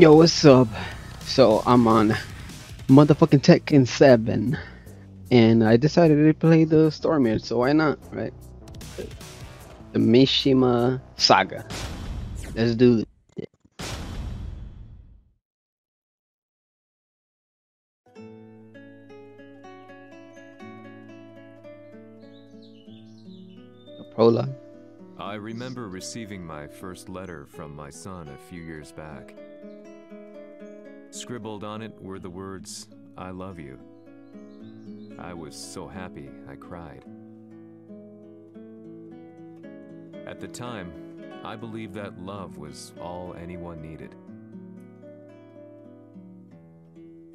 Yo, what's up? So I'm on motherfucking Tekken 7, and I decided to play the story mode. So why not, right? The Mishima Saga. Let's do it. Prologue. I remember receiving my first letter from my son a few years back. Scribbled on it were the words, I love you. I was so happy I cried. At the time, I believed that love was all anyone needed.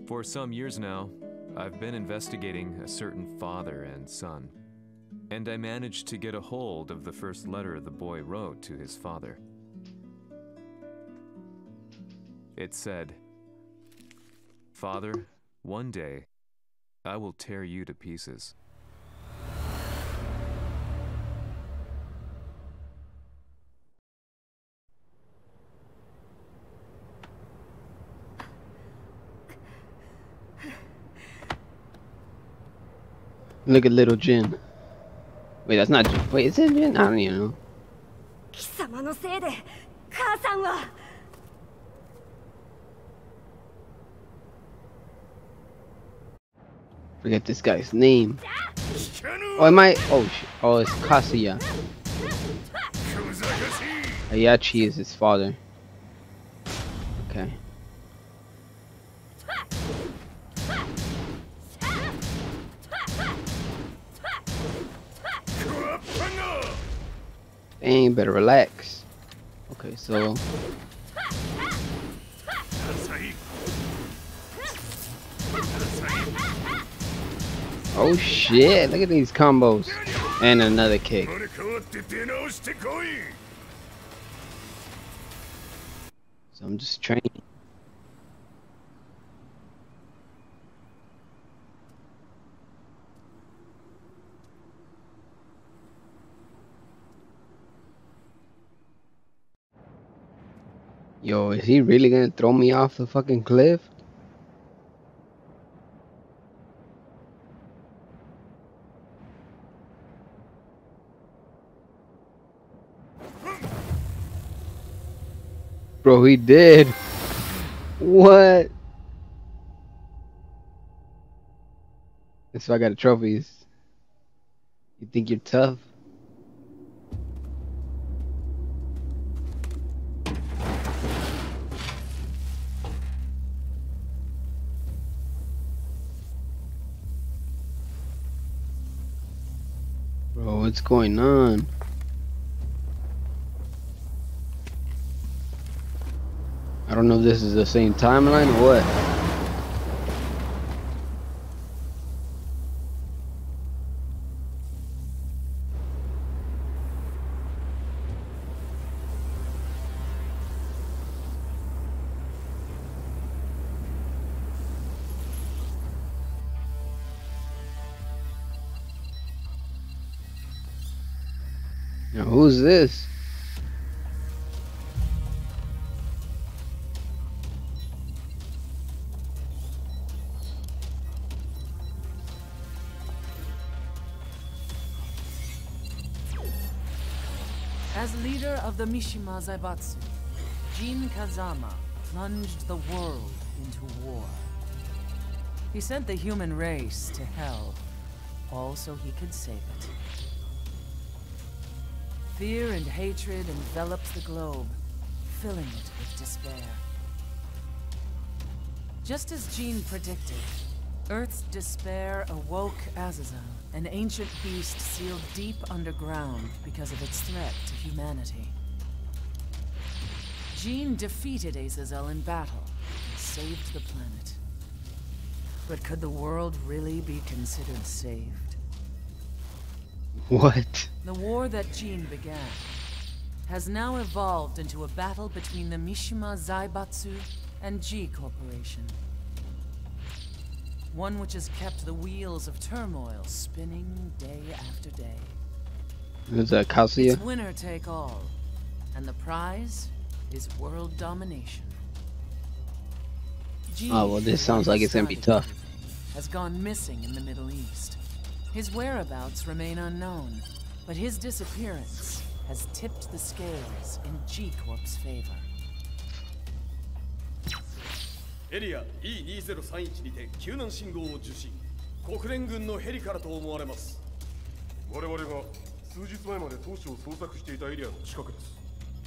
For some years now, I've been investigating a certain father and son, and I managed to get a hold of the first letter the boy wrote to his father. It said, Father, one day, I will tear you to pieces. Look at little Jin. Wait, that's not Jin. Wait, is it Jin? I don't even know. 貴様のせいで母さんは Forget this guy's name. Oh, it might. Oh, oh, it's Kazuya. Ayachi is his father. Okay. Dang, better relax. Okay, so Oh shit, look at these combos. And another kick. So I'm just training. Yo, is he really gonna throw me off the fucking cliff? Bro, he did. What? So I got a trophies. You think you're tough? Bro, what's going on? I don't know if this is the same timeline or what. Now, who's this? Of the Mishima Zaibatsu, Jin Kazama plunged the world into war. He sent the human race to hell, all so he could save it. Fear and hatred enveloped the globe, filling it with despair. Just as Jin predicted, Earth's despair awoke Azazel, an ancient beast sealed deep underground because of its threat to humanity. Jin defeated Azazel in battle and saved the planet. But could the world really be considered saved? What? The war that Jin began has now evolved into a battle between the Mishima Zaibatsu and G Corporation. One which has kept the wheels of turmoil spinning day after day. Is that Kazuya? It's winner take all, and the prize is world domination. Oh, well, this sounds like it's gonna be tough. Has gone missing in the Middle East. His whereabouts remain unknown, but his disappearance has tipped the scales in G Corp's favor. エリア E2031 にて救難信号を受信国連軍のヘリからと思われます我々が数日前まで当初を捜索していたエリアの近くです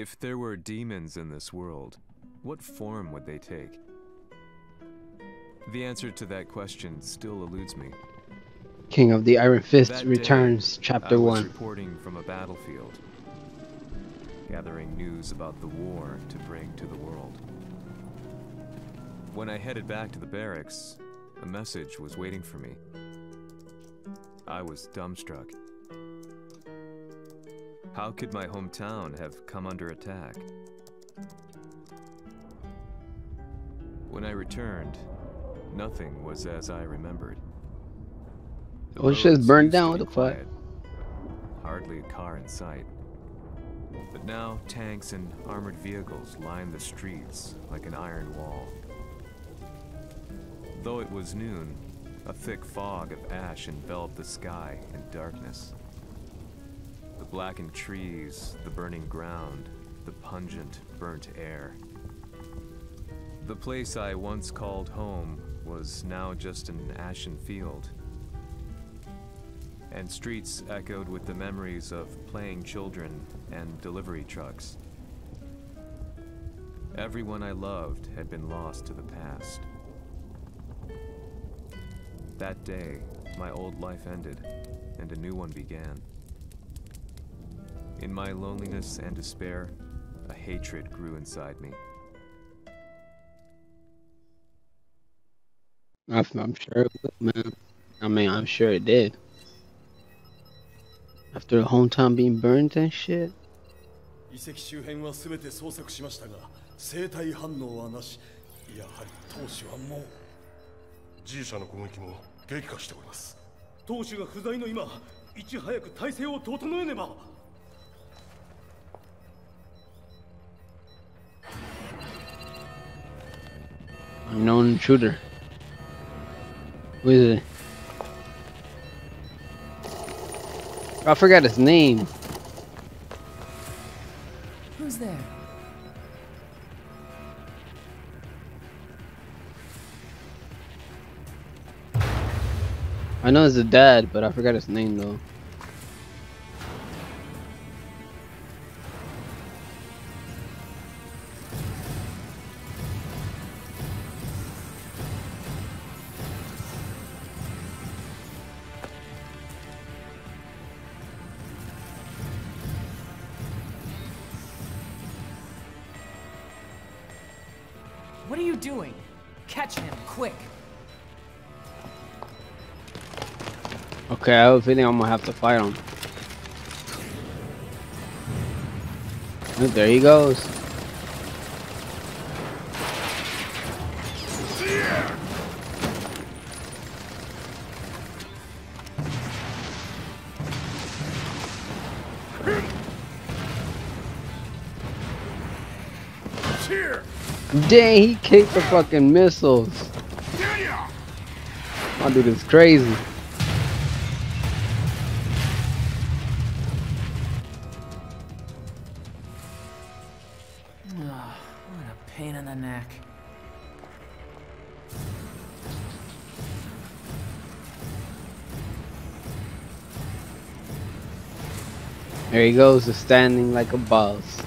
If there were demons in this world, what form would they take? The answer to that question still eludes me. King of the Iron Fist That day, returns, I chapter was 1. reporting from a battlefield, gathering news about the war to bring to the world. When I headed back to the barracks, a message was waiting for me. I was dumbstruck. How could my hometown have come under attack? When I returned, nothing was as I remembered. The it's just burned down, what the fuck? quiet. Hardly a car in sight. But now tanks and armored vehicles line the streets like an iron wall. Though it was noon, a thick fog of ash enveloped the sky in darkness. Blackened trees, the burning ground, the pungent, burnt air. The place I once called home was now just an ashen field. And streets echoed with the memories of playing children and delivery trucks. Everyone I loved had been lost to the past. That day, my old life ended, and a new one began. In my loneliness and despair, a hatred grew inside me. I'm, I'm sure it will, man. I mean, I'm sure it did. After the hometown being burned and shit. 遺跡周辺は全て捜索しましたが生体反応はなしやはり当主はもう G 社の攻撃も激化しております当主が不在の今いち早く体制を整えねば Unknown intruder. Who is it? I forgot his name. Who's there? I know it's a dad, but I forgot his name though. Doing? Catch him, quick! Okay, I have a feeling I'm gonna have to fight him. Oh, there he goes. Here! Dang, he kicked the fucking missiles. My dude is crazy. Ah, what a pain in the neck. There he goes, standing like a boss.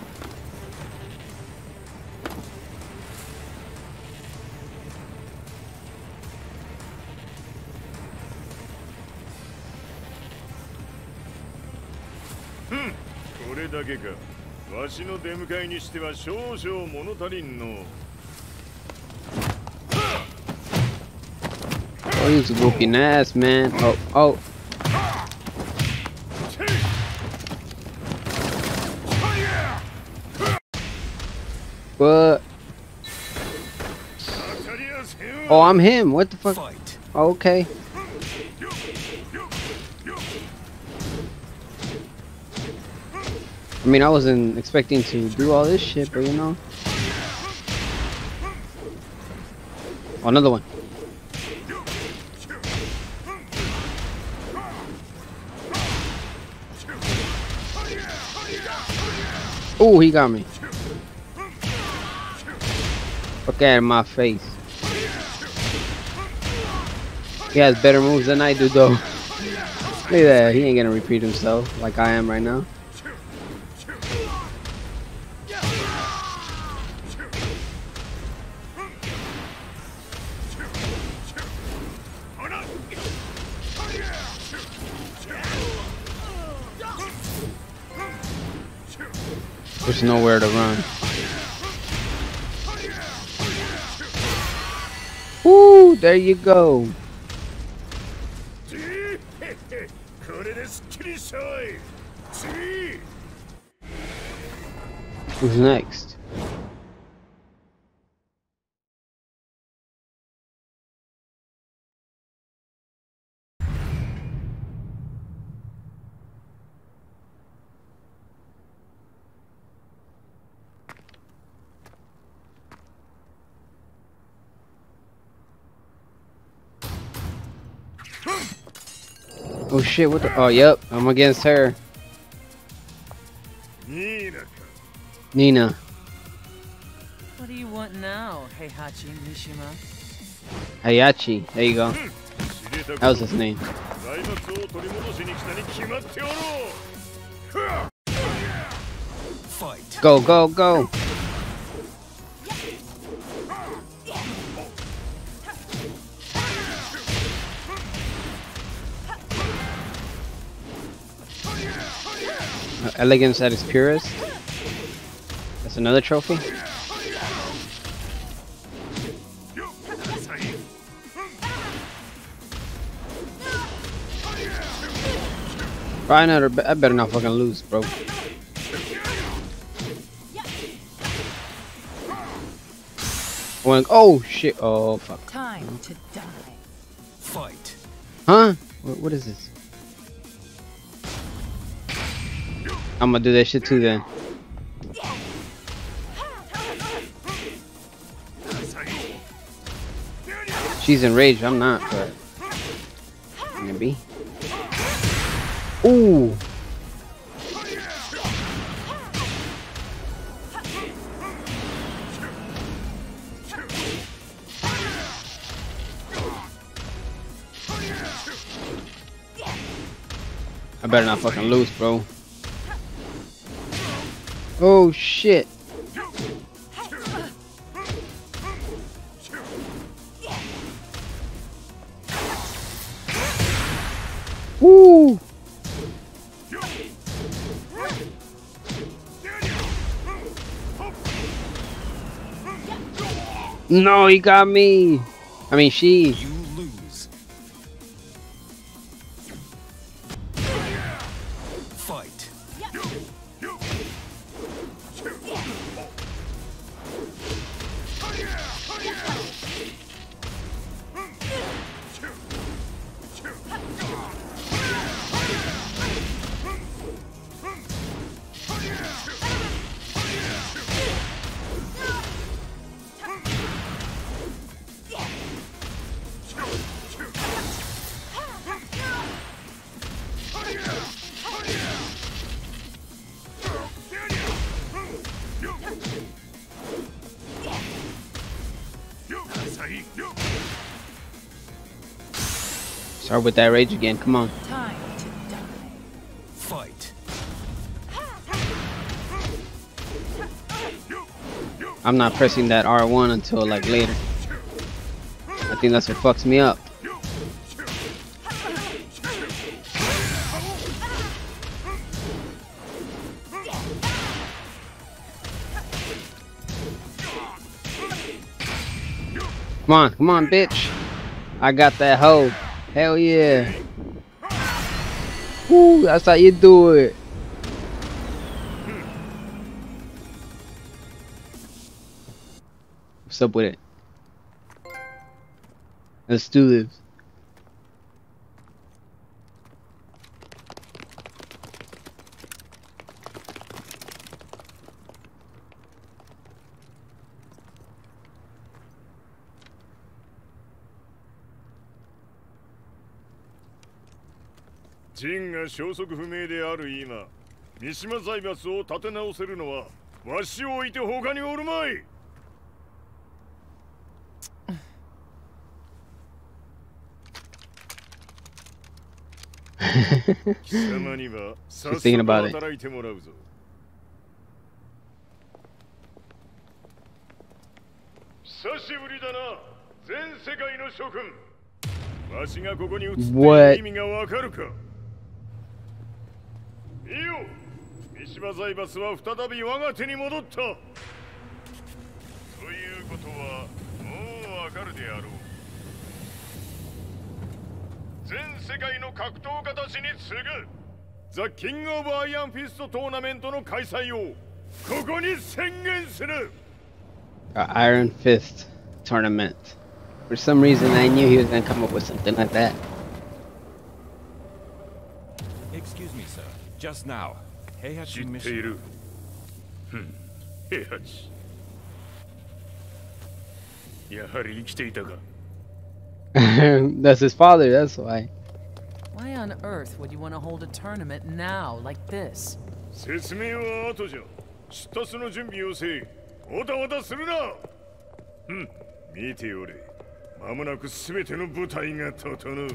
わしの出迎えにしては少々物足りんの Oh, he's whooping ass, man. Oh, oh. What? Oh, わ I'm him. What the fuck? Fight. Okay. I mean, I wasn't expecting to do all this shit, but you know. Oh, another one. Oh, he got me. Look at my face. He has better moves than I do, though. Look at that. He ain't gonna repeat himself like I am right now. was nowhere to run. Ooh, there you go. Who's next? Oh shit, what the- oh yep, I'm against her. Nina. Nina. What do you want now, Heihachi Mishima? Hayachi, there you go. Hmm. That was his name. Fight! Go, go, go! Elegance at its purest. That's another trophy. Probably not. I better not fucking lose, bro. When, oh shit! Oh fuck! Time to die. Fight. Huh? What, what is this? I'm gonna do that shit too then. She's enraged. I'm not, but maybe. Ooh. I better not fucking lose, bro. Oh shit. Woo! No, he got me. I mean, she. Start with that rage again. Come on. Time to die. Fight. I'm not pressing that R1 until like later. I think that's what fucks me up. Come on, come on, bitch. I got that hoe. Hell yeah. Woo, that's how you do it. What's up with it? Let's do this.「ジンが消息不明である今三島財閥を立て直せるのはわしを置いて他におるまい。貴様には早速働いてもらうぞ。久しぶりだな全世界の諸君。わしがここに移ってい What? る意味がわかるか？いいよ。三島財閥は再び我が手に戻った。ということはもうわかるであろう。全世界の格闘家たちに次ぐ。ザ・キング・オブ・アイアンフィストトーナメントの開催をここに宣言する。A Iron Fist tournament. For some reason, I knew he was gonna come up with something like that. Just now, 知 Heihachi ってい Mishima るふん平八やはり生きていたか that's his father, that's why. Why on earth would you want to hold a tournament now, like this? 説明は後じゃ出立の準備をせいおたおたするなうん見ておれ間もなく全ての部隊が整う